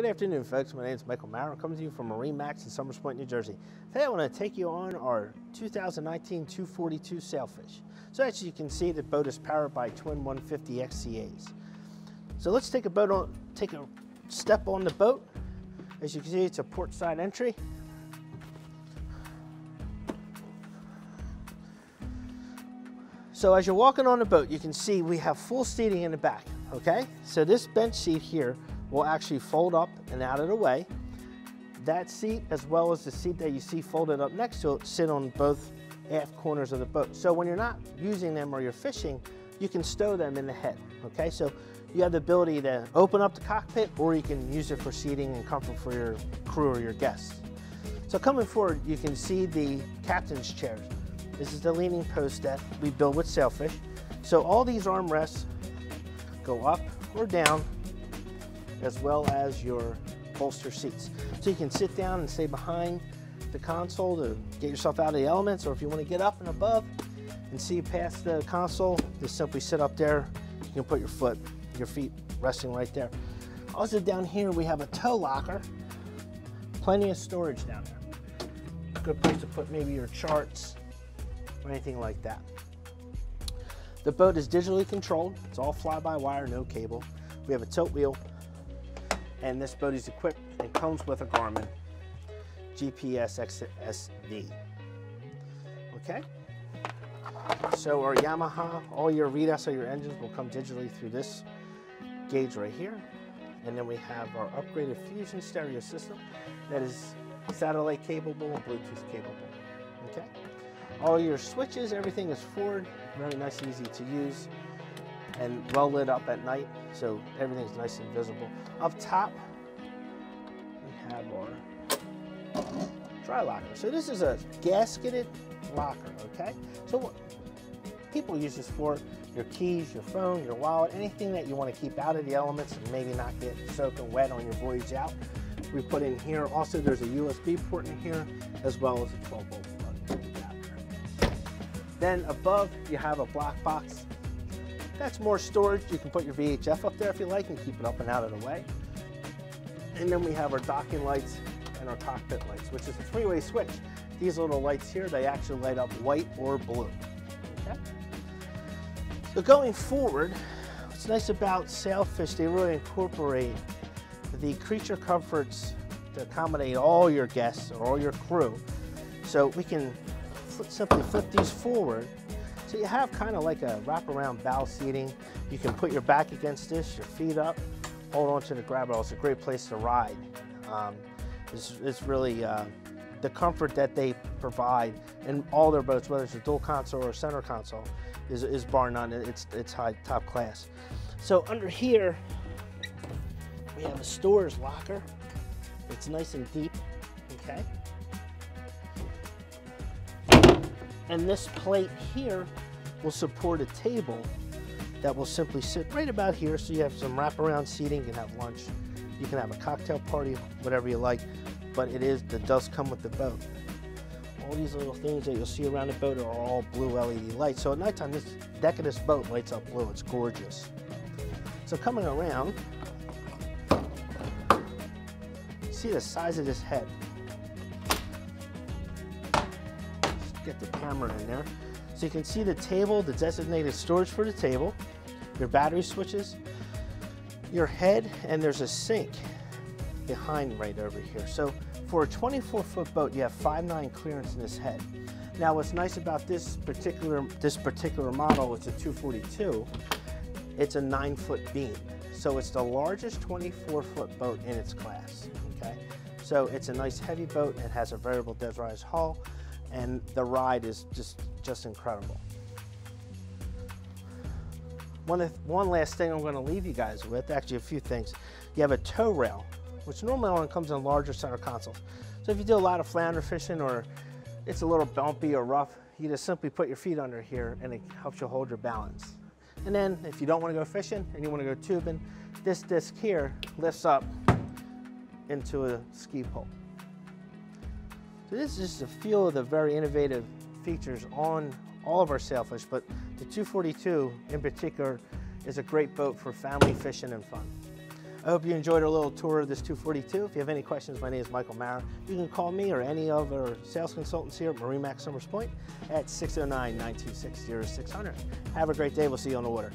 Good afternoon, folks. My name is Michael Maurer. Coming to you from MarineMax in Somers Point, New Jersey. Today I want to take you on our 2019 242 Sailfish. So as you can see, the boat is powered by twin 150 XCAs. So let's take a boat on, take a step on the boat. As you can see, it's a port side entry. So as you're walking on the boat, you can see we have full seating in the back, okay? So this bench seat here will actually fold up and out of the way. That seat, as well as the seat that you see folded up next to it, sit on both aft corners of the boat. So when you're not using them or you're fishing, you can stow them in the head, okay? So you have the ability to open up the cockpit or you can use it for seating and comfort for your crew or your guests. So coming forward, you can see the captain's chairs. This is the leaning post that we build with Sailfish. So all these armrests go up or down as well as your bolster seats. So you can sit down and stay behind the console to get yourself out of the elements, or if you want to get up and above and see past the console, just simply sit up there. You can put your foot, your feet resting right there. Also down here, we have a tow locker. Plenty of storage down there. Good place to put maybe your charts or anything like that. The boat is digitally controlled. It's all fly-by-wire, no cable. We have a tilt wheel, and this boat is equipped and comes with a Garmin GPS XSV. Okay? So our Yamaha, all your readouts of your engines will come digitally through this gauge right here. And then we have our upgraded Fusion stereo system that is satellite capable and Bluetooth capable. Okay? All your switches, everything is forward, very nice easy to use and well lit up at night, so everything's nice and visible. Up top, we have our dry locker. So this is a gasketed locker, okay? So people use this for your keys, your phone, your wallet, anything that you want to keep out of the elements and maybe not get soaking wet on your voyage out. We put in here, also there's a USB port in here, as well as a 12 volt plug Then above, you have a black box that's more storage. You can put your VHF up there if you like and keep it up and out of the way. And then we have our docking lights and our cockpit lights, which is a three-way switch. These little lights here, they actually light up white or blue. Okay? So going forward, what's nice about Sailfish, they really incorporate the creature comforts to accommodate all your guests or all your crew. So we can flip, simply flip these forward so you have kind of like a wraparound bow seating. You can put your back against this, your feet up, hold on to the grab rail. It's a great place to ride. Um, it's, it's, really uh, the comfort that they provide in all their boats, whether it's a dual console or center console, is, is bar none. It's, it's high top class. So under here, we have a storage locker. It's nice and deep, okay? And this plate here will support a table that will simply sit right about here so you have some wraparound seating, you can have lunch, you can have a cocktail party, whatever you like, but it is, it does come with the boat. All these little things that you'll see around the boat are all blue LED lights. So at nighttime, this deck of this boat lights up blue. It's gorgeous. So coming around, see the size of this head. Get the camera in there. So you can see the table, the designated storage for the table, your battery switches, your head, and there's a sink behind right over here. So for a 24 foot boat, you have 5.9 clearance in this head. Now what's nice about this particular, this particular model, it's a 242, it's a nine foot beam. So it's the largest 24 foot boat in its class, okay? So it's a nice heavy boat, it has a variable deadrise hull, and the ride is just, just incredible. One, one last thing I'm going to leave you guys with, actually a few things. You have a toe rail, which normally only comes in larger center consoles. So if you do a lot of flounder fishing or it's a little bumpy or rough, you just simply put your feet under here and it helps you hold your balance. And then if you don't want to go fishing and you want to go tubing, this disc here lifts up into a ski pole. So this is just a few of the very innovative features on all of our sailfish, but the 242 in particular is a great boat for family fishing and fun. I hope you enjoyed our little tour of this 242. If you have any questions, my name is Michael Mara. You can call me or any of our sales consultants here at MarineMax Somers Point at 609-926-0600. Have a great day. We'll see you on the water.